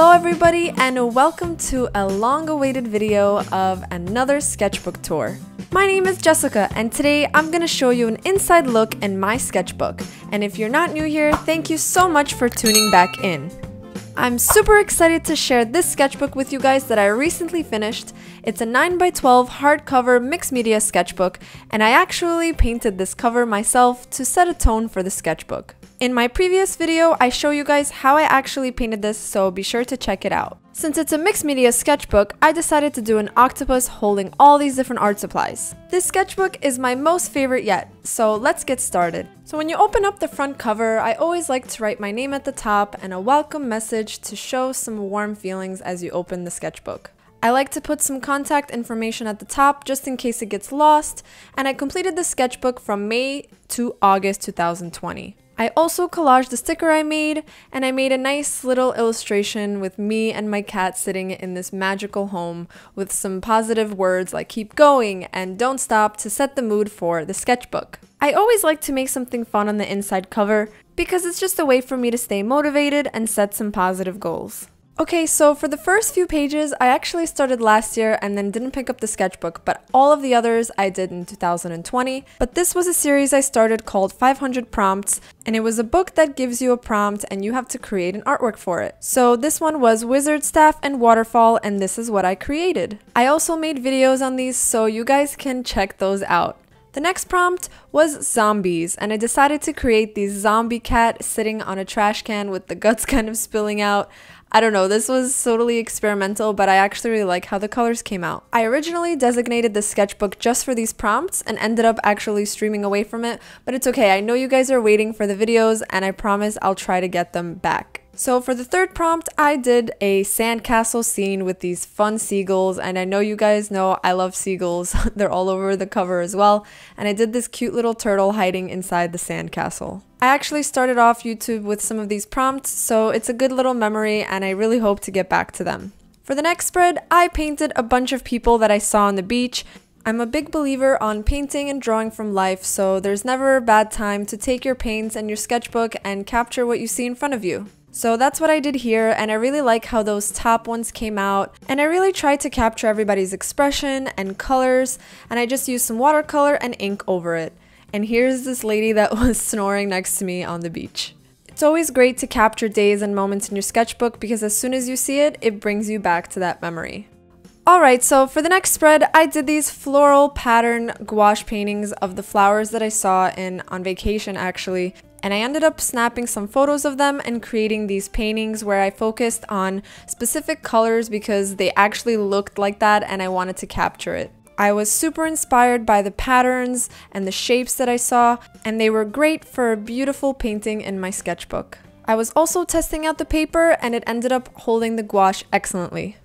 Hello everybody and welcome to a long-awaited video of another sketchbook tour. My name is Jessica and today I'm going to show you an inside look in my sketchbook. And if you're not new here, thank you so much for tuning back in. I'm super excited to share this sketchbook with you guys that I recently finished. It's a 9x12 hardcover mixed media sketchbook and I actually painted this cover myself to set a tone for the sketchbook. In my previous video, I show you guys how I actually painted this, so be sure to check it out. Since it's a mixed media sketchbook, I decided to do an octopus holding all these different art supplies. This sketchbook is my most favorite yet, so let's get started. So when you open up the front cover, I always like to write my name at the top and a welcome message to show some warm feelings as you open the sketchbook. I like to put some contact information at the top just in case it gets lost, and I completed the sketchbook from May to August 2020. I also collaged the sticker I made, and I made a nice little illustration with me and my cat sitting in this magical home with some positive words like keep going and don't stop to set the mood for the sketchbook. I always like to make something fun on the inside cover because it's just a way for me to stay motivated and set some positive goals. Okay, so for the first few pages, I actually started last year and then didn't pick up the sketchbook, but all of the others I did in 2020. But this was a series I started called 500 Prompts, and it was a book that gives you a prompt and you have to create an artwork for it. So this one was Wizard Staff and Waterfall, and this is what I created. I also made videos on these, so you guys can check those out. The next prompt was zombies, and I decided to create the zombie cat sitting on a trash can with the guts kind of spilling out. I don't know, this was totally experimental, but I actually really like how the colors came out. I originally designated the sketchbook just for these prompts and ended up actually streaming away from it, but it's okay. I know you guys are waiting for the videos and I promise I'll try to get them back. So for the third prompt, I did a sandcastle scene with these fun seagulls, and I know you guys know I love seagulls. They're all over the cover as well, and I did this cute little turtle hiding inside the sandcastle. I actually started off YouTube with some of these prompts, so it's a good little memory, and I really hope to get back to them. For the next spread, I painted a bunch of people that I saw on the beach, I'm a big believer on painting and drawing from life, so there's never a bad time to take your paints and your sketchbook and capture what you see in front of you. So that's what I did here and I really like how those top ones came out and I really tried to capture everybody's expression and colors and I just used some watercolor and ink over it. And here's this lady that was snoring next to me on the beach. It's always great to capture days and moments in your sketchbook because as soon as you see it, it brings you back to that memory. Alright, so for the next spread, I did these floral pattern gouache paintings of the flowers that I saw in on vacation actually and I ended up snapping some photos of them and creating these paintings where I focused on specific colors because they actually looked like that and I wanted to capture it. I was super inspired by the patterns and the shapes that I saw, and they were great for a beautiful painting in my sketchbook. I was also testing out the paper and it ended up holding the gouache excellently.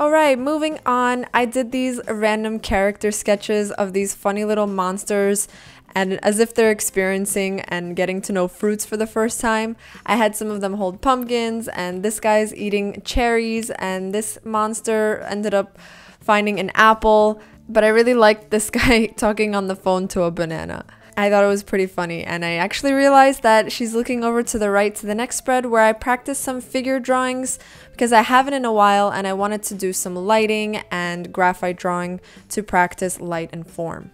Alright, moving on, I did these random character sketches of these funny little monsters and as if they're experiencing and getting to know fruits for the first time. I had some of them hold pumpkins, and this guy's eating cherries, and this monster ended up finding an apple. But I really liked this guy talking on the phone to a banana. I thought it was pretty funny, and I actually realized that she's looking over to the right to the next spread where I practiced some figure drawings because I haven't in a while and I wanted to do some lighting and graphite drawing to practice light and form.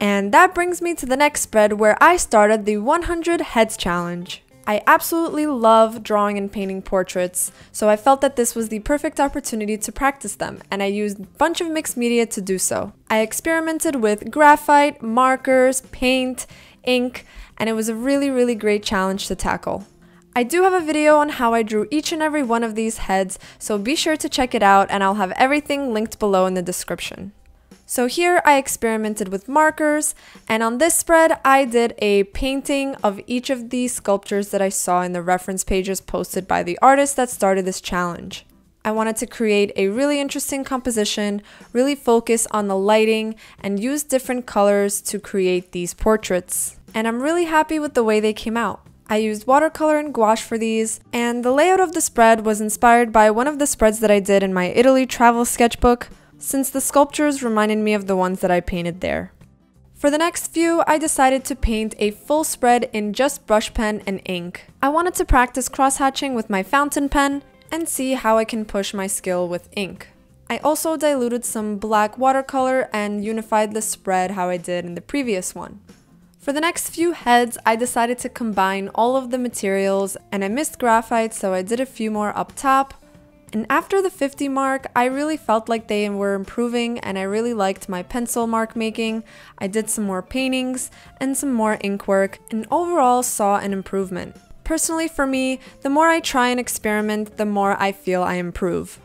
And that brings me to the next spread where I started the 100 Heads Challenge. I absolutely love drawing and painting portraits, so I felt that this was the perfect opportunity to practice them, and I used a bunch of mixed media to do so. I experimented with graphite, markers, paint, ink, and it was a really, really great challenge to tackle. I do have a video on how I drew each and every one of these heads, so be sure to check it out and I'll have everything linked below in the description. So here I experimented with markers and on this spread I did a painting of each of these sculptures that I saw in the reference pages posted by the artist that started this challenge. I wanted to create a really interesting composition, really focus on the lighting, and use different colors to create these portraits. And I'm really happy with the way they came out. I used watercolor and gouache for these, and the layout of the spread was inspired by one of the spreads that I did in my Italy travel sketchbook, since the sculptures reminded me of the ones that I painted there. For the next few, I decided to paint a full spread in just brush pen and ink. I wanted to practice cross-hatching with my fountain pen, and see how I can push my skill with ink. I also diluted some black watercolor and unified the spread how I did in the previous one. For the next few heads, I decided to combine all of the materials and I missed graphite so I did a few more up top. And after the 50 mark, I really felt like they were improving and I really liked my pencil mark making. I did some more paintings and some more ink work and overall saw an improvement. Personally for me, the more I try and experiment, the more I feel I improve.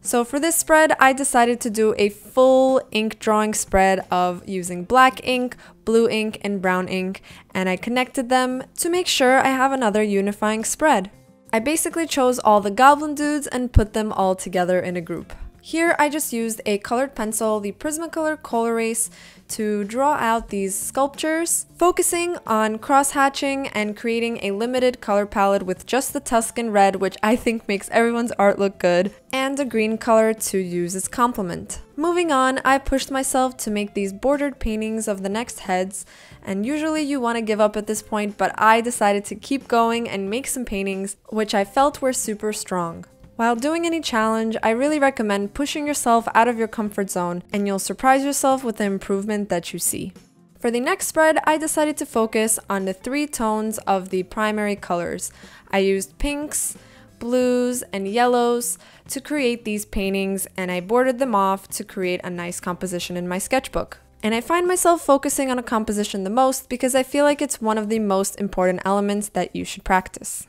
So for this spread, I decided to do a full ink drawing spread of using black ink, blue ink, and brown ink, and I connected them to make sure I have another unifying spread. I basically chose all the goblin dudes and put them all together in a group. Here I just used a colored pencil, the Prismacolor Col-Erase, to draw out these sculptures, focusing on cross-hatching and creating a limited color palette with just the Tuscan red, which I think makes everyone's art look good, and a green color to use as complement. Moving on, I pushed myself to make these bordered paintings of the next heads, and usually you want to give up at this point, but I decided to keep going and make some paintings, which I felt were super strong. While doing any challenge, I really recommend pushing yourself out of your comfort zone and you'll surprise yourself with the improvement that you see. For the next spread, I decided to focus on the three tones of the primary colors. I used pinks, blues, and yellows to create these paintings and I bordered them off to create a nice composition in my sketchbook. And I find myself focusing on a composition the most because I feel like it's one of the most important elements that you should practice.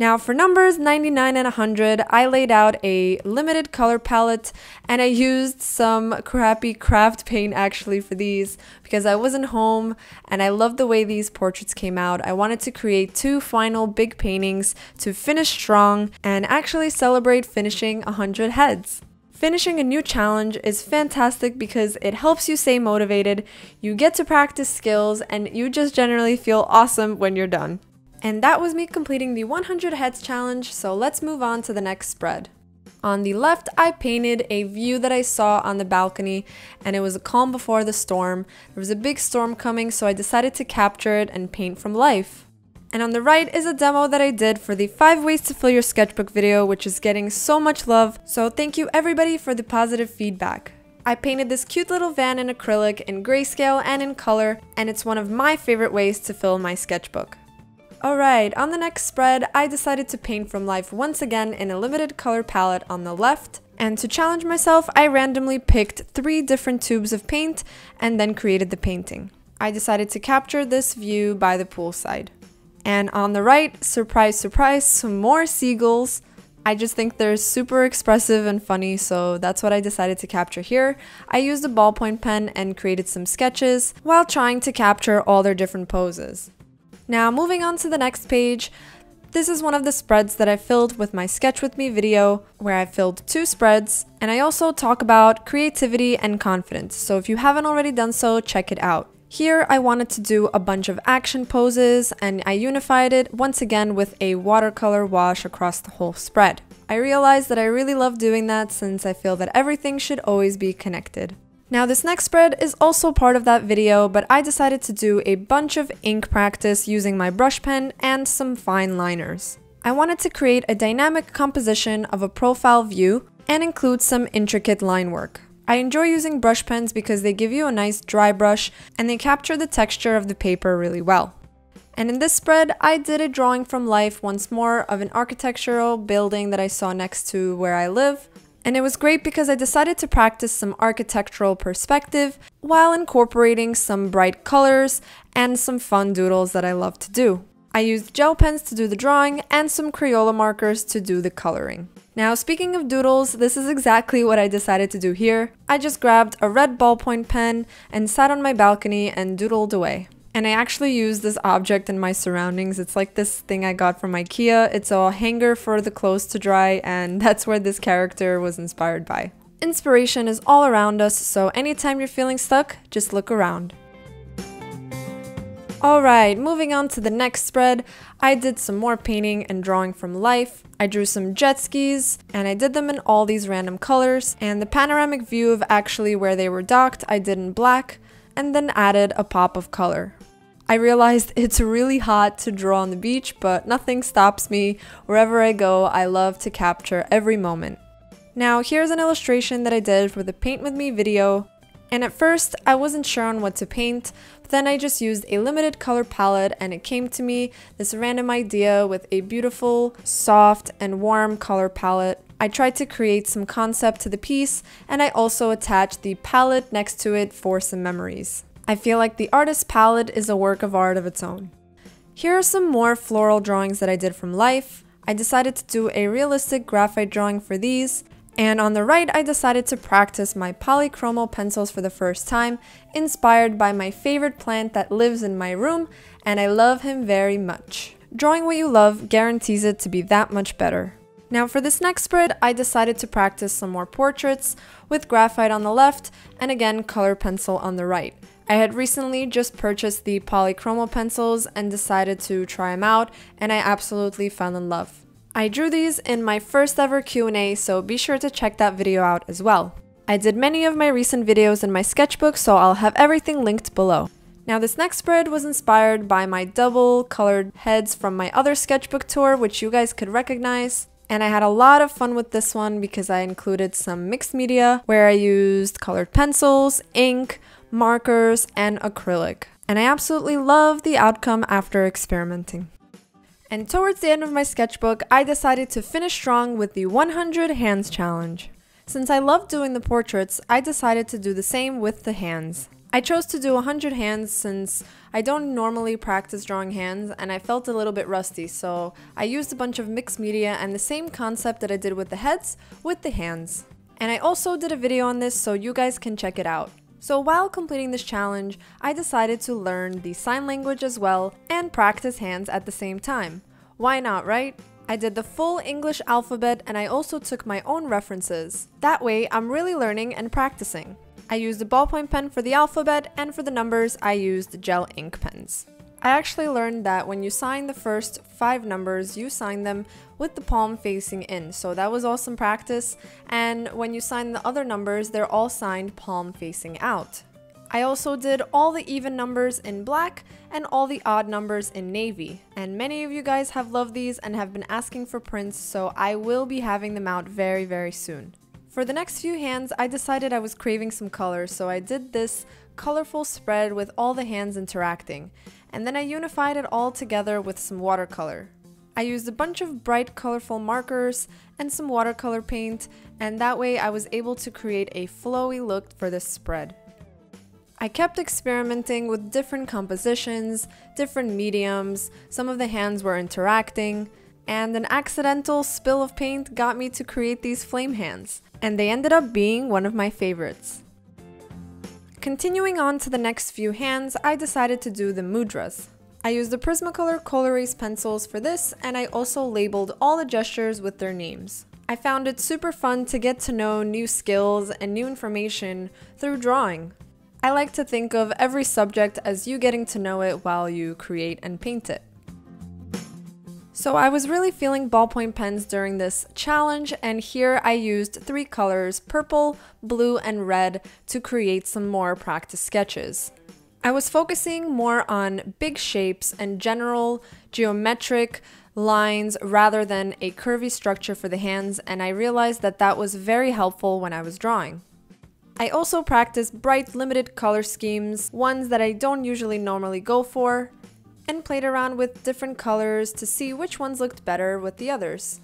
Now for numbers 99 and 100, I laid out a limited color palette and I used some crappy craft paint actually for these because I wasn't home and I loved the way these portraits came out. I wanted to create two final big paintings to finish strong and actually celebrate finishing 100 heads. Finishing a new challenge is fantastic because it helps you stay motivated, you get to practice skills, and you just generally feel awesome when you're done. And that was me completing the 100 heads challenge, so let's move on to the next spread. On the left, I painted a view that I saw on the balcony, and it was a calm before the storm. There was a big storm coming, so I decided to capture it and paint from life. And on the right is a demo that I did for the 5 ways to fill your sketchbook video, which is getting so much love, so thank you everybody for the positive feedback. I painted this cute little van in acrylic, in grayscale, and in color, and it's one of my favorite ways to fill my sketchbook. Alright, on the next spread, I decided to paint from life once again in a limited color palette on the left, and to challenge myself, I randomly picked three different tubes of paint and then created the painting. I decided to capture this view by the poolside. And on the right, surprise, surprise, some more seagulls. I just think they're super expressive and funny, so that's what I decided to capture here. I used a ballpoint pen and created some sketches while trying to capture all their different poses. Now moving on to the next page, this is one of the spreads that I filled with my Sketch With Me video, where I filled two spreads, and I also talk about creativity and confidence, so if you haven't already done so, check it out. Here I wanted to do a bunch of action poses, and I unified it once again with a watercolor wash across the whole spread. I realized that I really love doing that since I feel that everything should always be connected. Now this next spread is also part of that video, but I decided to do a bunch of ink practice using my brush pen and some fine liners. I wanted to create a dynamic composition of a profile view and include some intricate line work. I enjoy using brush pens because they give you a nice dry brush and they capture the texture of the paper really well. And in this spread, I did a drawing from life once more of an architectural building that I saw next to where I live, and it was great because I decided to practice some architectural perspective while incorporating some bright colors and some fun doodles that I love to do. I used gel pens to do the drawing and some Crayola markers to do the coloring. Now speaking of doodles, this is exactly what I decided to do here. I just grabbed a red ballpoint pen and sat on my balcony and doodled away. And I actually use this object in my surroundings. It's like this thing I got from Ikea. It's a hanger for the clothes to dry, and that's where this character was inspired by. Inspiration is all around us, so anytime you're feeling stuck, just look around. Alright, moving on to the next spread, I did some more painting and drawing from life. I drew some jet skis, and I did them in all these random colors, and the panoramic view of actually where they were docked I did in black, and then added a pop of color. I realized it's really hot to draw on the beach, but nothing stops me. Wherever I go, I love to capture every moment. Now, here's an illustration that I did for the Paint With Me video. And at first, I wasn't sure on what to paint, but then I just used a limited color palette and it came to me this random idea with a beautiful, soft, and warm color palette. I tried to create some concept to the piece and I also attached the palette next to it for some memories. I feel like the artist palette is a work of art of its own. Here are some more floral drawings that I did from life. I decided to do a realistic graphite drawing for these, and on the right, I decided to practice my polychromo pencils for the first time, inspired by my favorite plant that lives in my room, and I love him very much. Drawing what you love guarantees it to be that much better. Now for this next spread, I decided to practice some more portraits with graphite on the left and again color pencil on the right. I had recently just purchased the polychromo pencils and decided to try them out and I absolutely fell in love. I drew these in my first ever Q&A, so be sure to check that video out as well. I did many of my recent videos in my sketchbook, so I'll have everything linked below. Now this next spread was inspired by my double colored heads from my other sketchbook tour, which you guys could recognize. And I had a lot of fun with this one because I included some mixed media where I used colored pencils, ink, markers, and acrylic. And I absolutely love the outcome after experimenting. And towards the end of my sketchbook, I decided to finish strong with the 100 hands challenge. Since I love doing the portraits, I decided to do the same with the hands. I chose to do 100 hands since I don't normally practice drawing hands and I felt a little bit rusty, so I used a bunch of mixed media and the same concept that I did with the heads with the hands. And I also did a video on this so you guys can check it out. So while completing this challenge, I decided to learn the sign language as well and practice hands at the same time. Why not, right? I did the full English alphabet and I also took my own references. That way, I'm really learning and practicing. I used a ballpoint pen for the alphabet and for the numbers, I used gel ink pens. I actually learned that when you sign the first five numbers, you sign them with the palm facing in. So that was awesome practice. And when you sign the other numbers, they're all signed palm facing out. I also did all the even numbers in black and all the odd numbers in navy. And many of you guys have loved these and have been asking for prints, so I will be having them out very, very soon. For the next few hands, I decided I was craving some color, so I did this colorful spread with all the hands interacting and then I unified it all together with some watercolor. I used a bunch of bright colorful markers and some watercolor paint and that way I was able to create a flowy look for this spread. I kept experimenting with different compositions, different mediums, some of the hands were interacting, and an accidental spill of paint got me to create these flame hands, and they ended up being one of my favorites. Continuing on to the next few hands, I decided to do the mudras. I used the Prismacolor Col-Erase pencils for this, and I also labeled all the gestures with their names. I found it super fun to get to know new skills and new information through drawing. I like to think of every subject as you getting to know it while you create and paint it. So I was really feeling ballpoint pens during this challenge and here I used three colors, purple, blue, and red to create some more practice sketches. I was focusing more on big shapes and general geometric lines rather than a curvy structure for the hands and I realized that that was very helpful when I was drawing. I also practiced bright limited color schemes, ones that I don't usually normally go for, and played around with different colors to see which ones looked better with the others.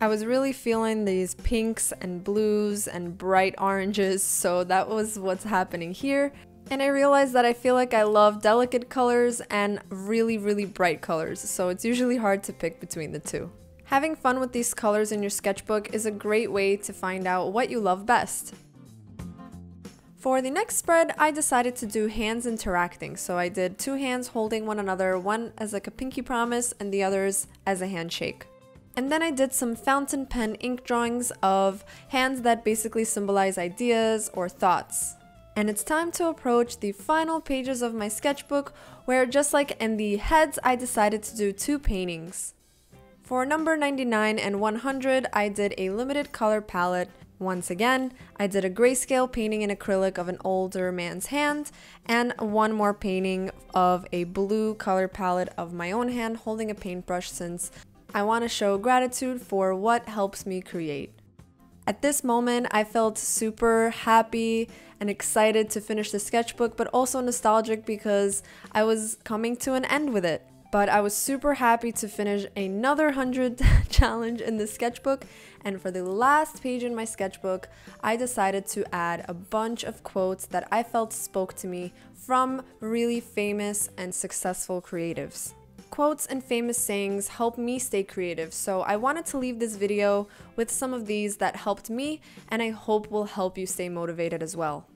I was really feeling these pinks and blues and bright oranges, so that was what's happening here. And I realized that I feel like I love delicate colors and really, really bright colors, so it's usually hard to pick between the two. Having fun with these colors in your sketchbook is a great way to find out what you love best. For the next spread, I decided to do hands interacting. So I did two hands holding one another, one as like a pinky promise and the others as a handshake. And then I did some fountain pen ink drawings of hands that basically symbolize ideas or thoughts. And it's time to approach the final pages of my sketchbook where just like in the heads, I decided to do two paintings. For number 99 and 100, I did a limited color palette Once again, I did a grayscale painting in acrylic of an older man's hand and one more painting of a blue color palette of my own hand holding a paintbrush since I want to show gratitude for what helps me create. At this moment, I felt super happy and excited to finish the sketchbook, but also nostalgic because I was coming to an end with it but I was super happy to finish another 100 challenge in the sketchbook. And for the last page in my sketchbook, I decided to add a bunch of quotes that I felt spoke to me from really famous and successful creatives. Quotes and famous sayings help me stay creative, so I wanted to leave this video with some of these that helped me and I hope will help you stay motivated as well.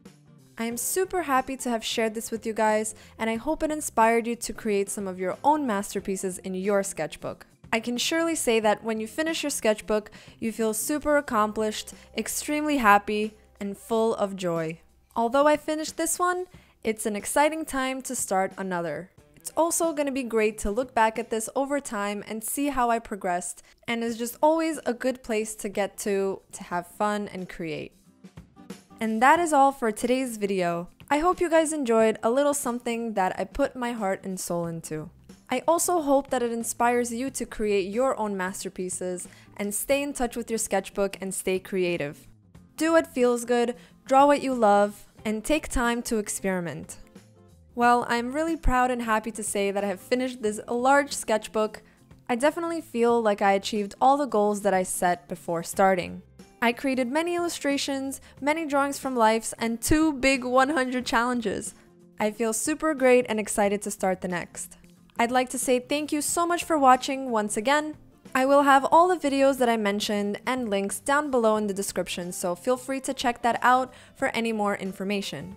I am super happy to have shared this with you guys, and I hope it inspired you to create some of your own masterpieces in your sketchbook. I can surely say that when you finish your sketchbook, you feel super accomplished, extremely happy, and full of joy. Although I finished this one, it's an exciting time to start another. It's also going to be great to look back at this over time and see how I progressed, and is just always a good place to get to to have fun and create. And that is all for today's video. I hope you guys enjoyed a little something that I put my heart and soul into. I also hope that it inspires you to create your own masterpieces and stay in touch with your sketchbook and stay creative. Do what feels good, draw what you love, and take time to experiment. Well, I'm really proud and happy to say that I have finished this large sketchbook. I definitely feel like I achieved all the goals that I set before starting. I created many illustrations, many drawings from lives, and two big 100 challenges. I feel super great and excited to start the next. I'd like to say thank you so much for watching once again. I will have all the videos that I mentioned and links down below in the description, so feel free to check that out for any more information